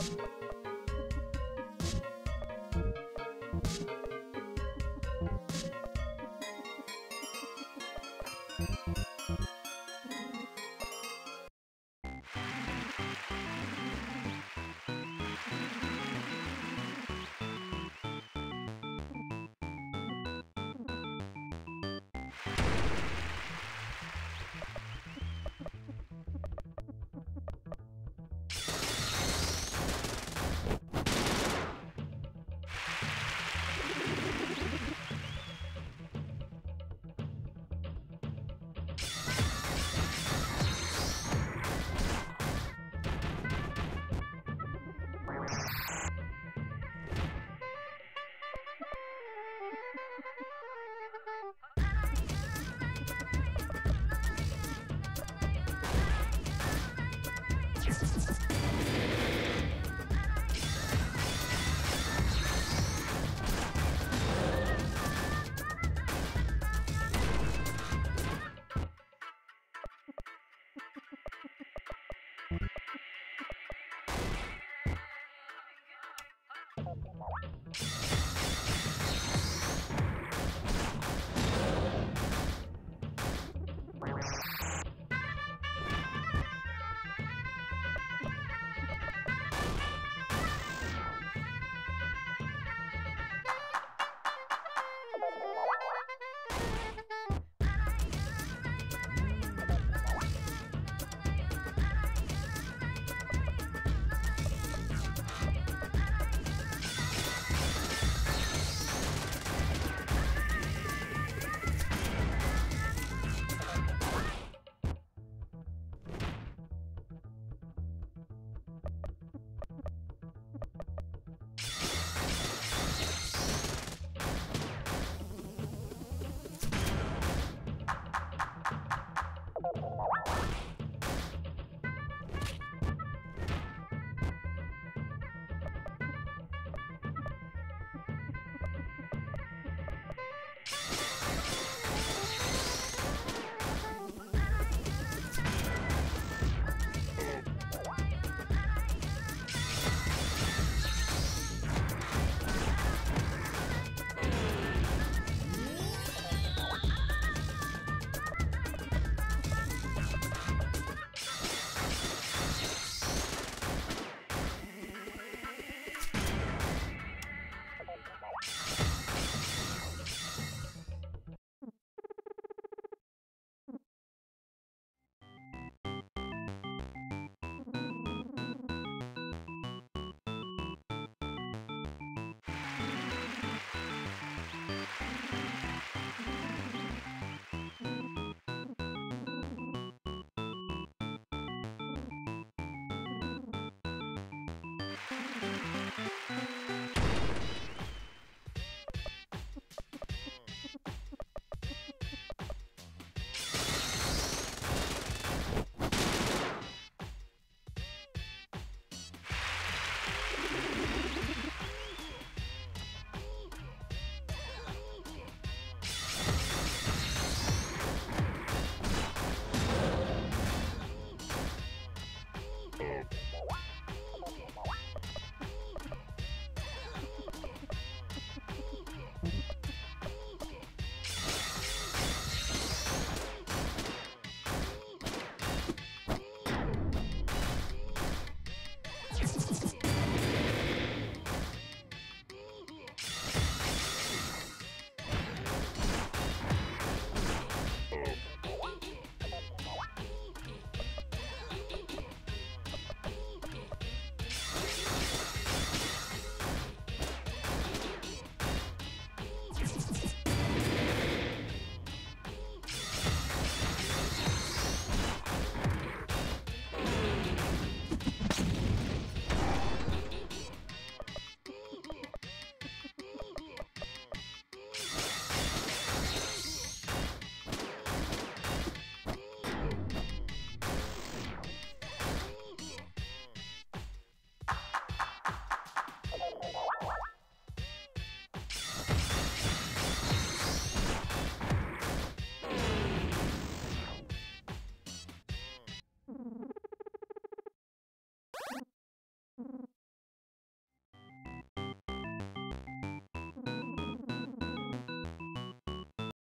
you Club.